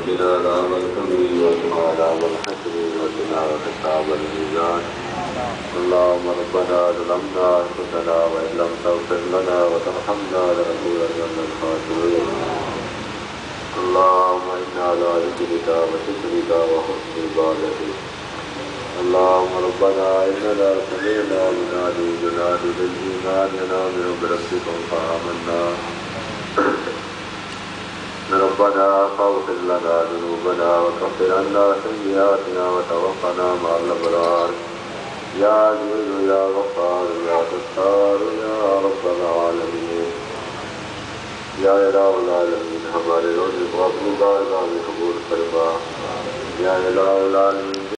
وقنا عذاب القبر وقنا عذاب الحشر وقنا عذاب الميزان. اللهم ربنا ظلمنا أنفسنا وإن لم تغفر لنا وترحمنا لنكونن من الخاسرين. اللهم إنا على ذكرك وشكرك وحسن عبادتك اللهم ربنا إننا سمعنا منادي ينادي بالإيمان ينادي بربكم فآمنا. ربنا فاغفر لنا ذنوبنا وكفر عنا سيئاتنا وتوفنا مع الأبرار. يا عزيز يا غفار يا ستار يا رب العالمين. یا الہ العالمین ہمارے روزے کو اپنی بارگاہ میں قبول فرما. یا الہ العالمین